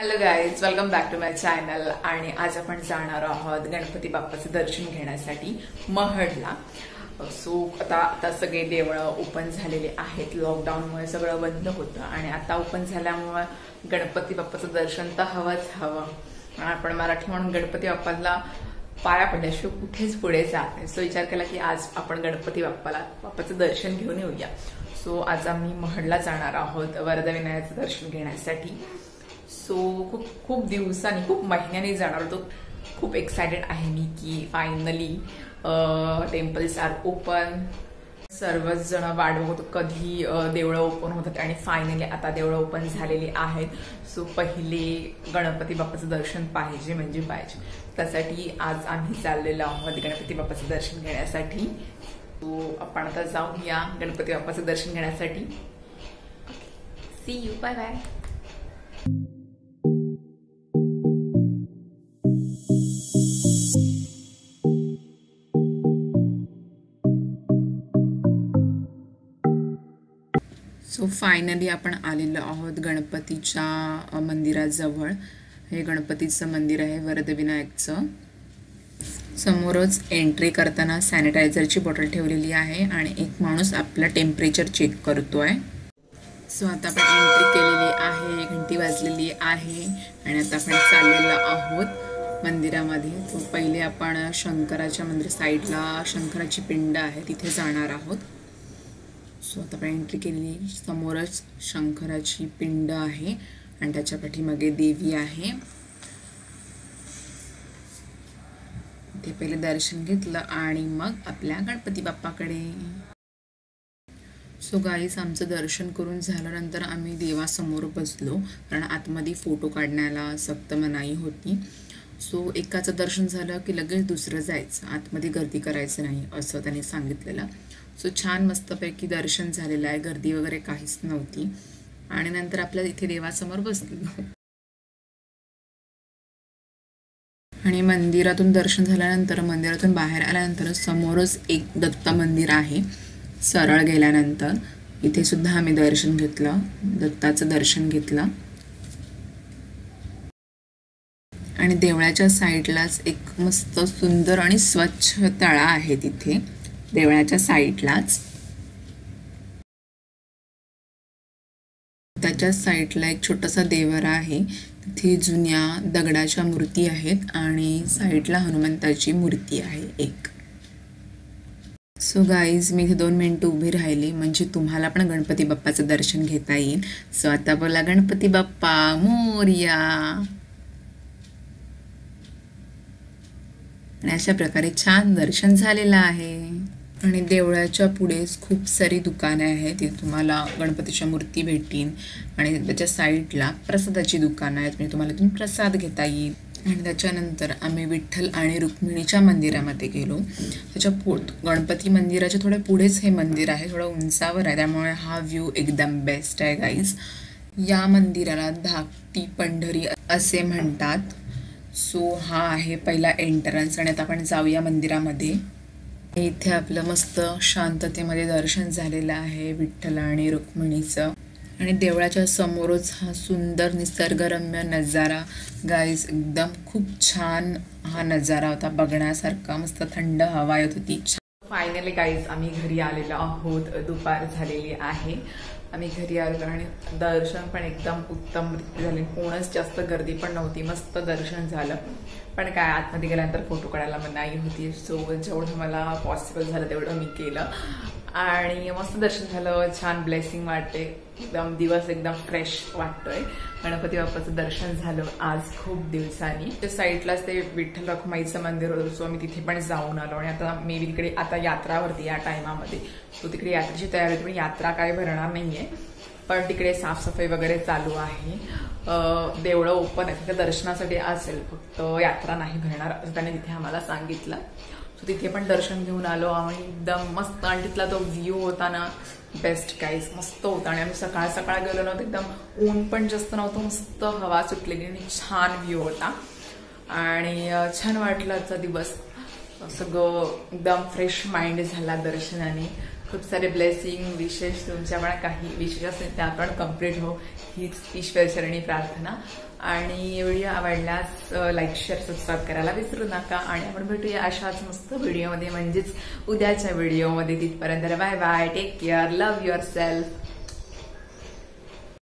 Hello guys welcome back to my channel आणि आज आपण जाणार आहोत गणपती बाप्पाचं दर्शन घेण्यासाठी महडला. सो आता आता सगळे देवळं ओपन झालेले आहेत. लॉकडाऊनमुळे सगळं बंद होतं. आणि आता ओपन झाल्यामुळे गणपती बाप्पाचं दर्शन तर हवंच हवं. आणि आपण मराठी म्हणून गणपती बाप्पाला पाया पडल्याशिवाय कुठेच पुढे जात नाही. सो विचार केला की आज आपण गणपती बाप्पाला बाप्पाचं दर्शन घेऊन येऊया. सो आज आम्ही महडला जाणार आहोत वरदविनायकाचं दर्शन घेण्यासाठी. सो खूप खूप दिवसांनी खूप महिन्याने जाणार होतो. खूप एक्सायटेड आहे मी की फायनली टेम्पल्स आर ओपन सर्वच जण वाट बघतो कधी देवळं ओपन होतात आणि फायनली आता देवळं ओपन झालेली आहेत. सो पहिले गणपती बाप्पाचं दर्शन पाहिजे म्हणजे पाहिजे. त्यासाठी आज आम्ही चाललेलो आहोत गणपती बाप्पाचं दर्शन घेण्यासाठी. सो आपण आता जाऊया गणपती बाप्पाचं दर्शन घेण्यासाठी. See you bye bye so finally आपण आलेलो आहोत गणपतीच्या मंदिराजवळ. हे गणपतीचं मंदिर आहे वरदविनायकचं. समोरच एंट्री करताना सॅनिटायझरची बॉटल ठेवलेली आहे आणि एक माणूस आपलं टेम्परेचर चेक करतो आहे सो आता आपण एंट्री केलेली आहे घंटी वाजलेली आहे आणि आता आपण चाललेलो आहोत मंदिरामध्ये. तो पहिले आपण शंकराच्या मंदिर साईडला शंकराची पिंड आहे तिथे जाणार आहोत. सो आता पण एंट्री केलेली समोरच शंकराची पिंड आहे आणि त्याच्या पाठीमागे देवी आहे. ते पहिले दर्शन घेतलं आणि मग आपल्या गणपती बाप्पाकडे. सो गाईस आमचं दर्शन करून झाल्यानंतर आम्ही देवासमोर बसलो कारण आतमध्ये फोटो काढण्याला सक्त मनाई होती. सो एकाचं दर्शन झालं की लगेच दुसरं जायचं. आतमध्ये गर्दी करायचं नाही असं त्यांनी सांगितलेलं. सो छान मस्तपैकी दर्शन झालेलं आहे. गर्दी वगैरे काहीच नव्हती. आणि नंतर आपल्या इथे देवासमोर बसलो आणि मंदिरातून दर्शन झाल्यानंतर मंदिरातून बाहेर आल्यानंतर समोरच एक दत्त मंदिर आहे. सरळ गेल्यानंतर इथे सुद्धा आम्ही दर्शन घेतलं. दत्ताचं दर्शन घेतलं. आणि देवळाच्या साईडलाच एक मस्त सुंदर आणि स्वच्छ तळा आहे तिथे. देवळाच्या साईडलाच. त्याच्या साईडला एक छोटासा देवर आहे. तिथे जुन्या दगडाच्या मूर्ती आहेत आणि साईडला हनुमंताची मूर्ती आहे एक. सो गाईज मी इथे दोन मिनटं उभी राहिली. म्हणजे तुम्हाला पण गणपती बाप्पाचं दर्शन घेता येईल. सो आता बोला गणपती बाप्पा मोर्या. आणि अशा प्रकारे छान दर्शन झालेलं आहे. आणि देवळाच्या पुढेच खूप सारी दुकाने आहेत. तिथे तुम्हाला गणपतीच्या मूर्ती भेटतील आणि त्याच्या साईडला प्रसादाची दुकानं आहेत. म्हणजे तुम्हाला तुम्ही प्रसाद घेता येईल. आणि त्याच्यानंतर आम्ही विठ्ठल आणि रुक्मिणीच्या मंदिरामध्ये गेलो. त्याच्या पु गणपती मंदिराच्या थोड्या पुढेच हे मंदिर आहे. थोडं उंचावर आहे. त्यामुळे हा व्ह्यू एकदम बेस्ट आहे गाईज या मंदिराला धाकटी पंढरी असे म्हणतात. सो हा आहे पहिला एंट्रन्स आणि आता आपण जाऊया मंदिरामध्ये. इथे आपलं मस्त शांततेमध्ये दर्शन झालेलं आहे विठ्ठल आणि रुक्मिणीचं. आणि देवळाच्या समोरच हा सुंदर निसर्गरम्य नजारा. गाईज एकदम खूप छान हा नजारा होता. बघण्यासारखा मस्त थंड हवा येत होती. फायनली गाईज आम्ही घरी आलेलो आहोत. दुपार झालेली आहे. आम्ही घरी आलो आणि दर्शन पण एकदम उत्तम झाले. कोणच जास्त गर्दी पण नव्हती. मस्त दर्शन झालं. पण काय आतमध्ये गेल्यानंतर फोटो काढायला मनाई होती. सो जेवढं मला पॉसिबल झालं तेवढं मी केलं. आणि मस्त दर्शन झालं. छान ब्लेसिंग वाटते. एकदम दिवस एकदम फ्रेश वाटतोय. गणपती बाप्पाचं दर्शन झालं आज खूप दिवसांनी. त्या साईडलाच ते विठ्ठल रखमाईचं मंदिर होतं सो आम्ही तिथे पण जाऊन आलो. आणि आता मे बी तिकडे आता यात्रावरती या टायमामध्ये सो तिकडे यात्रेची तयारी होती पण यात्रा काय भरणार नाहीये. पण तिकडे साफसफाई वगैरे चालू आहे. देवळं ओपन आहे तिथे दर्शनासाठी असेल. फक्त यात्रा नाही भरणार असं त्याने तिथे आम्हाला सांगितलं. सो तिथे पण दर्शन घेऊन आलो. आणि एकदम मस्त आणि तिथला तो व्ह्यू होता ना बेस्ट काहीच मस्त होता. आणि आम्ही सकाळ सकाळ गेलो नव्हतं एकदम ऊन पण जास्त नव्हतं मस्त हवा सुटलेली आणि छान व्ह्यू होता. आणि छान वाटलं आजचा दिवस. सगळं एकदम फ्रेश माइंड झाला दर्शनाने. खूप सारे ब्लेसिंग विशेष तुमच्या पण काही विशेष असतील त्या पण कंप्लीट हो. हीच ईश्वरचरणी प्रार्थना. आणि व्हिडिओ आवडल्यास लाईक शेअर सबस्क्राईब करायला विसरू नका. आणि आपण भेटूया अशाच मस्त व्हिडिओमध्ये. म्हणजेच उद्याच्या व्हिडिओमध्ये. तिथपर्यंत bye bye take care love yourself